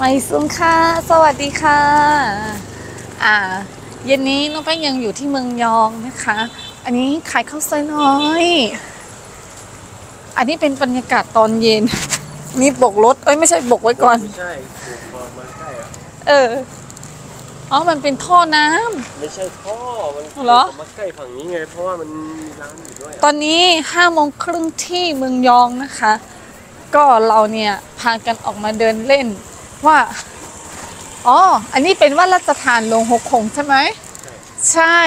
ไม่ซุ้มค่ะ สวัสดีค่ะ อ่า เย็นนี้น้องแป้งยังอยู่ที่เมืองยองนะคะ อันนี้ขายข้าวซอยน้อย อันนี้เป็นบรรยากาศตอนเย็น มีโบกรถ เอ้ยไม่ใช่โบกไว้ก่อน ไม่ใช่ถูกมามันใช่อะเออ อ๋อ มันเป็นท่อน้ำ ไม่ใช่ท่อ มันเหรอ มาใกล้ฝั่งนี้ไง เพราะว่ามันมีร้านอยู่ด้วยตอนนี้ห้าโมงครึ่งที่เมืองยองนะคะ ก็เราเนี่ยพากันออกมาเดินเล่น ว่า อ๋อ อันนี้เป็นวัดราชทานหลวงหกคงใช่ไหม ใช่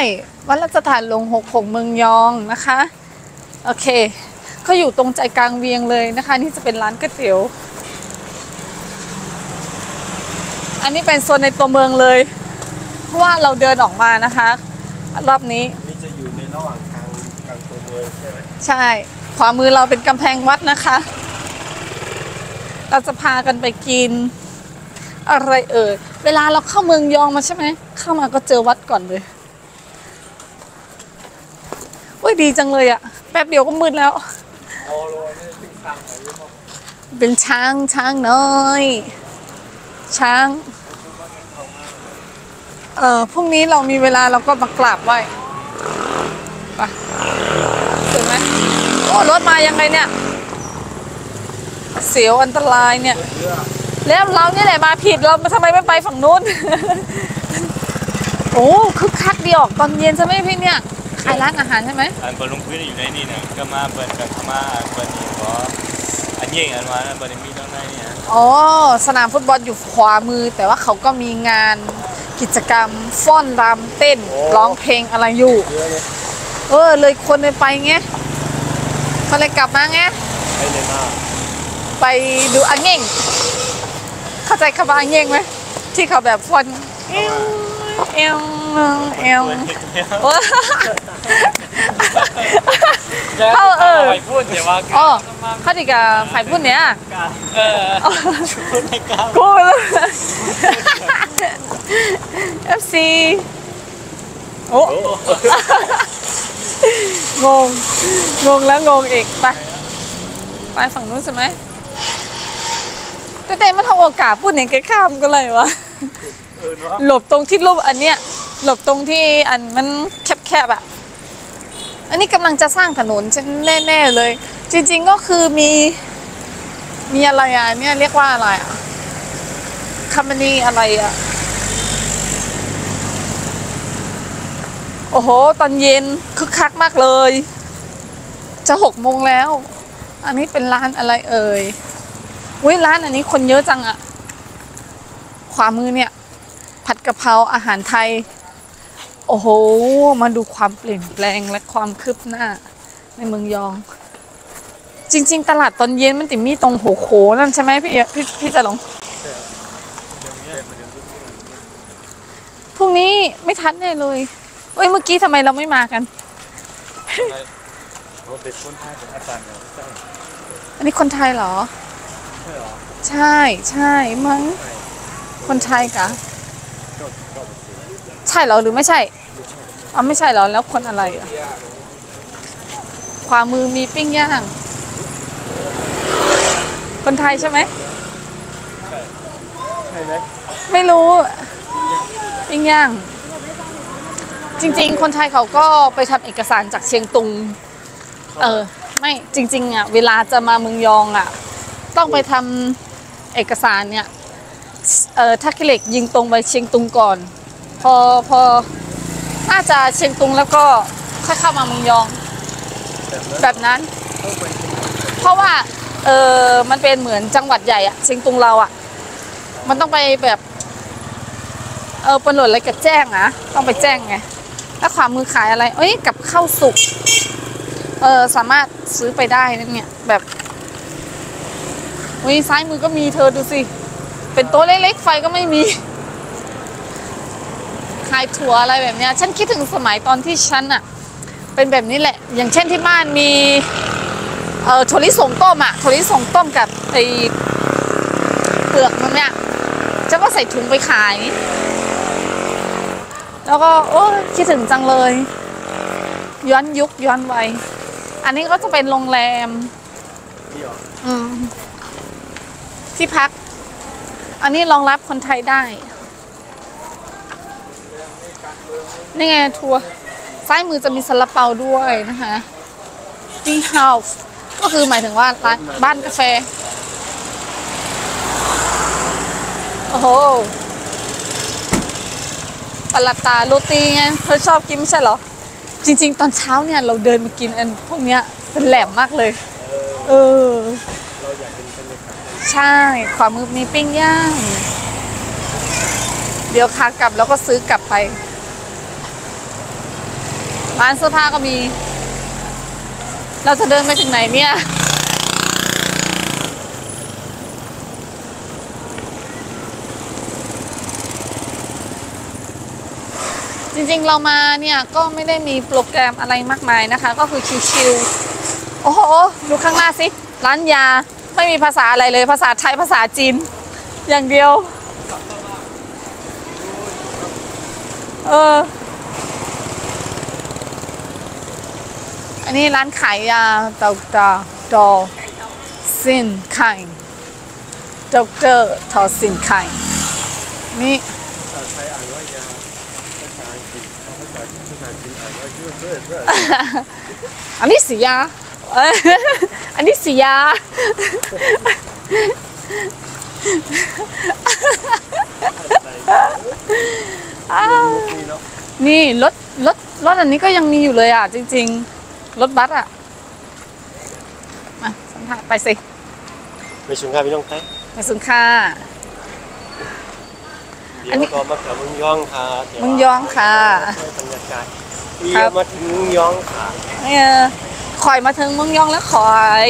วัดราชทานหลวงหกคงเมืองยองนะคะ โอเคเขาอยู่ตรงใจกลางเวียงเลยนะคะ นี่จะเป็นร้านก๋วยเตี๋ยว อันนี้เป็นโซนในตัวเมืองเลย เพราะว่าเราเดินออกมานะคะ รอบนี้นี่จะอยู่ในระหว่างทางกลางตัวเมืองใช่ไหมใช่ ขวามือเราเป็นกำแพงวัดนะคะเราจะพากันไปกิน อะไรเอ่ยเวลาเราเข้าเมืองยองมาใช่ไหมเข้ามาก็เจอวัดก่อนเลยโอ้ยดีจังเลยอะแป๊บเดียวก็มืดแล้ว เป็นช้างช้างน้อย ช้าง เออพรุ่งนี้เรามีเวลาเราก็มากราบไหว้ไปถึงไหมโอ้รถมายังไงเนี่ย เสียวอันตรายเนี่ย แล้วเราเนี่ยแหละมาผิดเราทำไมไม่ไปฝั่งนู้น โอ้คึกคักดีออกตอนเย็นใช่ไหมพี่เนี่ยขายร้านอาหารใช่ไหมอันบอลลงพื้นอยู่ในนี่เนี่ยก็มาเปิดกับพม่าอันเปิดนี่ก็อันเย่งอันวาอันเปิดมีตรงไหนเนี่ยอ๋อสนามฟุตบอลอยู่ขวามือ แต่ว่าเขาก็มีงานกิจกรรมฟ้อนรำเต้นร้องเพลงอะไรอยู่เรือเลยเออเลยคนเลยไปไงก็เลยกลับมาไงไปเลยมาไปดูอังเง่ง เข้าใจคำว่าอังเง่งไหมที่เขาแบบฟ้อนเอวเอวเอวโอ้เขาเออไปพูดเดี๋ยวว่าอ๋อเขาดีกับฝ่ายพูดเนี้ยเออพูดในกลางกูเอฟซีโอ้งง งงแล้วงงอีก ไป ไปฝั่งนู้นใช่ไหม แต่แต่มันทำโอกาสพูดอย่างแกข้ามก็เลยวะเออเนาะหลบตรงที่รูปอันเนี้ยหลบตรงที่อันมันแคบๆอะ อันนี้กำลังจะสร้างถนนฉันแน่ๆเลย จริง ๆก็คือมี มีอะไรอะเนี่ยเรียกว่าอะไรอะคามานีอะไรอะ โอ้โห ตอนเย็นคึกคักมากเลย จะหกโมงแล้ว อันนี้เป็นร้านอะไรเอ่ย อุ้ยร้านอันนี้คนเยอะจังอะขวามือเนี่ย ผัดกะเพราอาหารไทย โอ้โห มาดูความเปลี่ยนแปลงและความคืบหน้า ในเมืองยอง จริง ๆ ตลาดตอนเย็นมันติมีตรงหัวโขนั่นใช่ไหมพี่เอ๋พี่พี่จะลงพรุ่งนี้ไม่ทันแน่เลยเอ้ยเมื่อกี้ทำไมเราไม่มากันเราเป็นคนไทยเป็นอาจารย์เหรอใช่อันนี้คนไทยเหรอ ใช่เหรอใช่ใช่มั้งคนไทยกะก็ก็เป็นสิใช่เหรอหรือไม่ใช่อ๋อไม่ใช่เหรอแล้วคนอะไรอะขวามือมีปิ้งย่าง คนไทยใช่ไหมใช่ไหมไม่รู้ปิ้งย่าง จริง ๆ คนไทยเขาก็ไปทำเอกสารจากเชียงตุง เออ ไม่จริง ๆ อะ เวลาจะมาเมืองยองอะ ต้องไปทำเอกสารเนี่ยเอ่อทักกิเหล็กยิงตรงไปเชียงตุงก่อน พอพอน่าจะเชียงตุงแล้วก็ค่อยเข้ามาเมืองยอง แบบนั้น เพราะว่าเออมันเป็นเหมือนจังหวัดใหญ่อะเชียงตุงเราอะมันต้องไปแบบเออปนหลดอะไรกับแจ้งนะต้องไปแจ้งไงแล้วขวามือขายอะไร เอ้ยกับข้าวสุกเออสามารถซื้อไปได้นั่นเนี่ยแบบ อุ้ยซ้ายมือก็มีเธอดูสิ เป็นโต๊ะเล็กๆไฟก็ไม่มี ขายถั่วอะไรแบบเนี้ย ฉันคิดถึงสมัยตอนที่ฉันอะเป็นแบบนี้แหละ อย่างเช่นที่บ้านมี เอ่อถั่วลิสงต้มอะถั่วลิสงต้มกับไอเปลือกมันเนี่ยจะก็ใส่ถุงไปขาย แล้วก็โอ้ยคิดถึงจังเลย ย้อนยุคย้อนวัยอันนี้ก็จะเป็นโรงแรมนี่เหรออืม ที่พัก อันนี้รองรับคนไทยได้ นี่ไงทัวร์ซ้ายมือจะมีซาลาเปาด้วยนะคะทีเฮาส์ก็คือหมายถึงว่าร้านบ้านกาแฟ โอ้โหปลาตาโรตีไงเธอชอบกินไม่ใช่เหรอ จริง ๆ ตอนเช้าเนี่ยเราเดินมากินอันพวกเนี้ยเป็นแหลมมากเลย เออ ใช่ขวามือมีปิ้งย่างเดี๋ยวขากลับแล้วก็ซื้อกลับไป ร้านเสื้อผ้าก็มี เราจะเดินไปถึงไหนเนี่ย จริงๆเรามาเนี่ย ก็ไม่ได้มีโปรแกรมอะไรมากมายนะคะ ก็คือชิลๆโอ้โห ดูข้างหน้าสิ ร้านยา ไม่มีภาษาอะไรเลย ภาษาไทยภาษาจีน อย่างเดียว เออ อันนี้ร้านขายยาดอกเตอร์ทอสินไข่ดอกเตอร์ทอสินไข่นี่ภาษาไทยอ่านว่ายาภาษาอังกฤษภาษาภาษาจีนอ่านว่ายืดเยืดเยืดอันนี้สียาเอ้ยอันนี้สียาอ้าวนี่เนาะนี่รถรถรถอันนี้ก็ยังมีอยู่เลยอะ จริง ๆ รถบัสอะ มาสัมภาษณ์ไปสิ ไปชมครับพี่น้องไทยไปสุนค่าเดี๋ยวก็มากับมึงย่องค่ะเดี๋วมึงยองค่ะบรรยากาศครัเรียบมาถึงมึงย่องค่ะเนี่ย คอยมาถึงเมืองยองแล้วคอย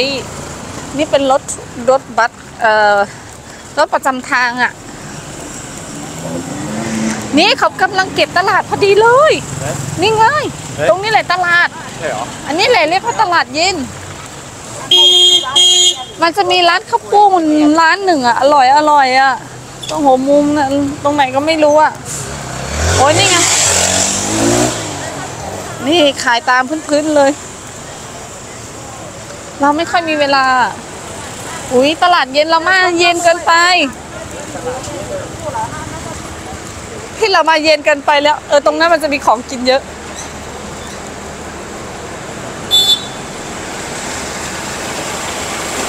นี่เป็นรถรถบัสเอ่อรถประจำทางอะ นี่เขากำลังเก็บตลาดพอดีเลยเอ๊ะนี่ไงเอ๊ะตรงนี้แหละตลาดใช่เหรออันนี้แหละเรียกว่าตลาดเย็น มันจะมีร้านข้าวปุ้งร้านหนึ่งอะ อร่อยอร่อยอะ ตรงหัวมุมน่ะตรงไหนก็ไม่รู้อะ โอ้ยนี่ไง นี่ขายตามพื้นๆเลย เราไม่ค่อยมีเวลา อุ้ยตลาดเย็นเรามาเย็นเกินไป ที่เรามาเย็นเกินไปแล้ว เออตรงนั้นมันจะมีของกินเยอะ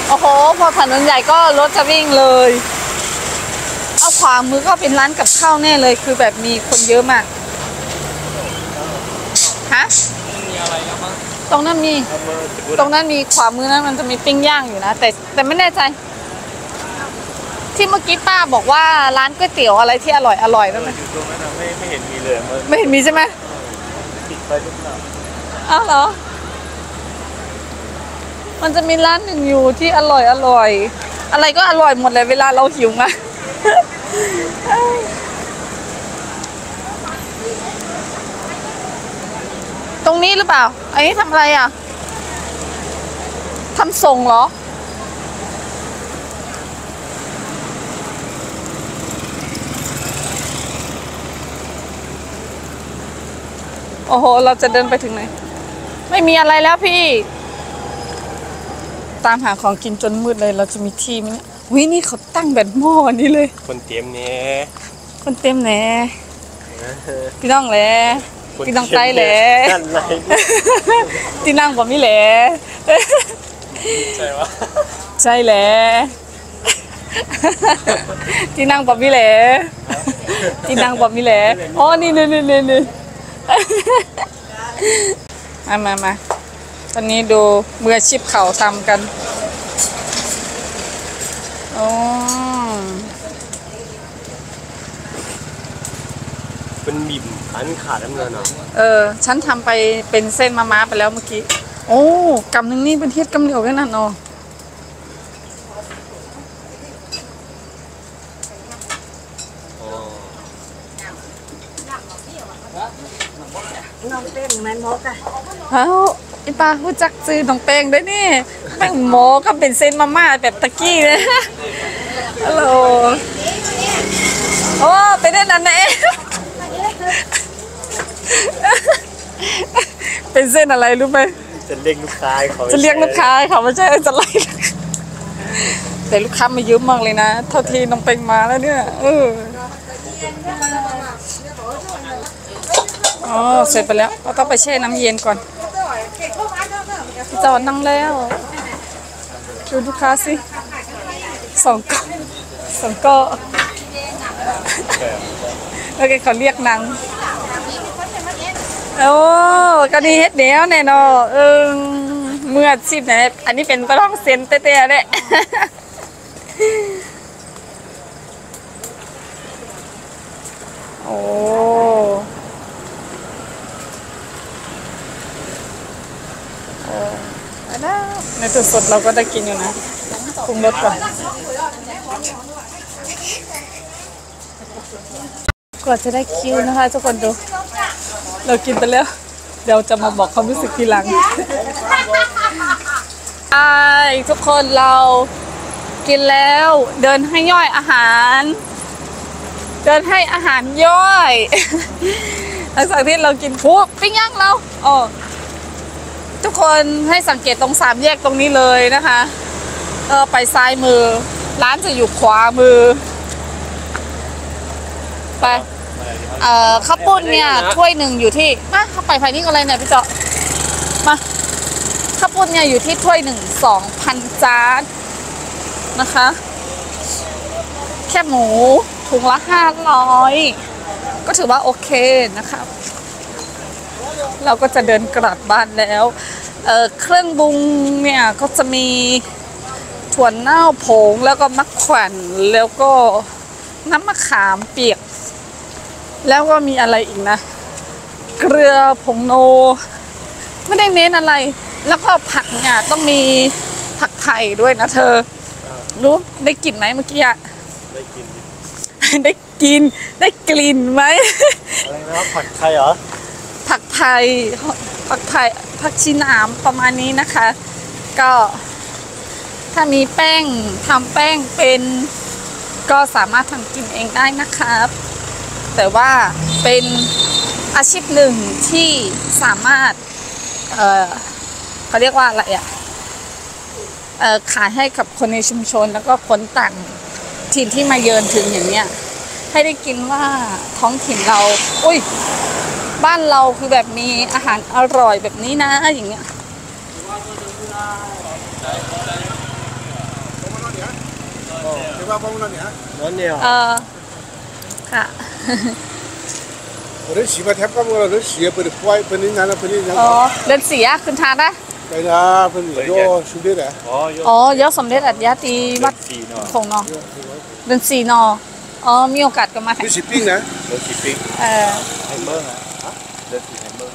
โอ้โหพอถนนใหญ่ก็รถจะวิ่งเลย เอาขวามือก็เป็นร้านกับข้าวแน่เลยคือแบบมีคนเยอะมากฮะตรงนั้นมีเอามาสมมุติตรงนั้นมีขวามือนั้นมันจะมีปิ้งย่างอยู่นะ แต่แต่ไม่แน่ใจ ที่เมื่อกี้ป้าบอกว่าร้านก๋วยเตี๋ยวอะไรที่อร่อยอร่อยนั่นเออนะอยู่ตรงนั้นน่ะไม่ไม่เห็นมีเลยมันไม่เห็นมีใช่ไหมติดไปทุกหน้าอ้าวเหรอ มันจะมีร้านหนึ่งอยู่ที่อร่อยอร่อย อะไรก็อร่อยหมดเลยเวลาเราหิวไง ตรง นี้หรือเปล่าอันนี้ทำอะไรอะทำส่งเหรอ โอ้โห เราจะเดินไปถึงไหน ไม่มีอะไรแล้วพี่ ตามหาของกินจนมืดเลย เราจะมีที่ไหมเนี่ยวินี่เขาตั้งแบบหม้อนี้เลย คนเตรียมเนี่ยคนเต็มแหน่พี่น้องแหละ พี่น้องไต้แหละนั่นไรที่นั่งบ่มีแหละใช่วะใช่แหละที่นั่งบ่มีแหละที่นั่งบ่มีแหละอ๋อนี่นี่นี่นี่นี่มามามาตอนนี้ดูมืออาชีพเขาทำกันอ๋อเป็นบิ่ม ขันขาดน้ำเงินเนาะเออ ฉันทำไปเป็นเส้นมาม้าไปแล้วเมื่อกี้ โอ้กำหนึ่งนี่เป็นเทียดกำเดียวกันนั่นเนาะอ๋อน้องเต้นไหมมกอะเอ้าไอ้ปลารู้จักซื้อน้องแป้งด้วยนี่แป้งหมอก็เป็นเส้นมาม่าแบบตะกี้เลยฮัลโหลโอ้ไปได้นั่นนะเอง เป็นเส้นอะไรรู้ไหมจะเรียกลูกค้าให้เขาจะเรียกลูกค้าให้เขาไม่ใช่จะไล่จแต่ลูกค้ามาเยอะมากเลยนะ เท่าที่น้องเป็งมาแล้วเนี่ยเอออ๋อเสร็จไปแล้วเราต้องไปแช่น้ำเย็นก่อนพี่จอดนั่งแล้วดูลูกค้าสิสองก็สองก็โอเคเขาเรียกนาง โอ้ก็นี่เฮ็ดเดียวแน่นอนเออเมื่อชีพไหนอันนี้เป็นก็ต้องเซนเต้ๆเลยโอ้โอ้อันนั้นในตัวสดเราก็ได้กินอยู่นะปรุงรสก่อนกว่าจะได้คิวนะคะทุกคนดู เรากินไปแล้ว เดี๋ยวจะมาบอกความรู้สึกทีหลังใช่ทุกคนเรากินแล้วเดินให้ย่อยอาหาร เดินให้อาหารย่อย หลังจากที่เรากินพุบปิ้งย่างเราอ๋อทุกคนให้สังเกตตรงสามแยกตรงนี้เลยนะคะเออไปซ้ายมือ ร้านจะอยู่ขวามือ ไป เอ่อข้าวปุ้นเนี่ยถ้วยหนึ่งอยู่ที่มาเข้าไปภายนี้ก็อะไรเนี่ยพี่เจาะมาข้าวปุ้นเนี่ยอยู่ที่ถ้วยหนึ่งสองพันจานนะคะ แค่หมูถุงละห้าร้อยก็ถือว่าโอเคนะคะเราก็จะเดินกลับบ้านแล้วเอ่อเครื่องปรุงเนี่ยก็จะมีถั่วเน่าผงแล้วก็มะขวัญแล้วก็น้ำมะขามเปียก แล้วก็มีอะไรอีกนะ เกลือผงโน ไม่ได้เน้นอะไร แล้วก็ผักเนี่ยต้องมีผักไผ่ด้วยนะเธอ รู้ได้กลิ่นไหมเมื่อกี้อะได้กินได้กินได้กลิ่นไหม อะไรนะครับผัดไทยเหรอผักไผ่ผักไผ่ผักชีหนามประมาณนี้นะคะ ก็ถ้ามีแป้งทำแป้งเป็น ก็สามารถทำกินเองได้นะครับ แต่ว่าเป็นอาชีพหนึ่งที่สามารถ เออเขาเรียกว่าอะไรอะ่ะขายให้กับคนในชุมชนแล้วก็คนต่างถิ่นที่มาเยือนถึงอย่างเนี้ยให้ได้กินว่าท้องถิ่นเรา อุ้ย บ้านเราคือแบบมีอาหารอร่อยแบบนี้นะอย่างเงี้ยเออค่ะ เดินสีมาแทบก็มึงเดินสีไปดิควายเป็นนี้นั่นเป็นนี้นั่นอ๋อเดินสีอะคุณทานได้ไปนะเพิ่นย่อสมเด็จอะอ๋อโย่อสมเด็จอัจยะตีวัดคงเนเรื่องสีเนออ๋อมีโอกาสก็มาเดิงสีปิ้งนะเรื่องสีปิ้งเออไฮเบอร์นะเรื่องสีไฮเบอร์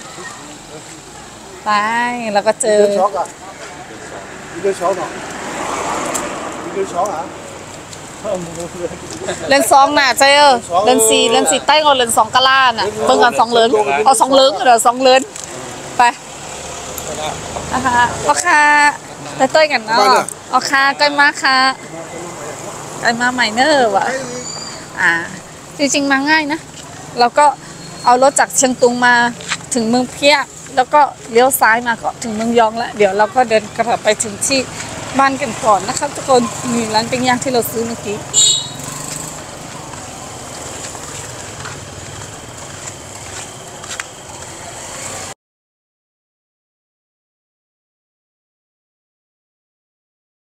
ไปแล้วก็เจอเดินช็อกอะเดินช็อกเนาะเดินช็อกอะ ลนสองน่ะเจอเลนสี่เลนสี่ใต้เอาเลนสองกะล่าน่ะเบิ่งกันสองเลินเอาสองเลินเหรอสองเลินไปนะคะราคาไปเต้ยกันเนาะเอาคาใกล้มาค่ะใกล้มาใหม่เนอร์ว่ะอ่า จริงๆมาง่ายนะเราก็เอารถจากเชียงตุงมาถึงเมืองเพียกแล้วก็เลี้ยวซ้ายมาก็ถึงเมืองยองแล้ว เดี๋ยวเราก็เดินกลับไปถึงที่ บ้านกันก่อนนะครับทุกคนมีร้านเป็นย่างที่เราซื้อเมื่อกี้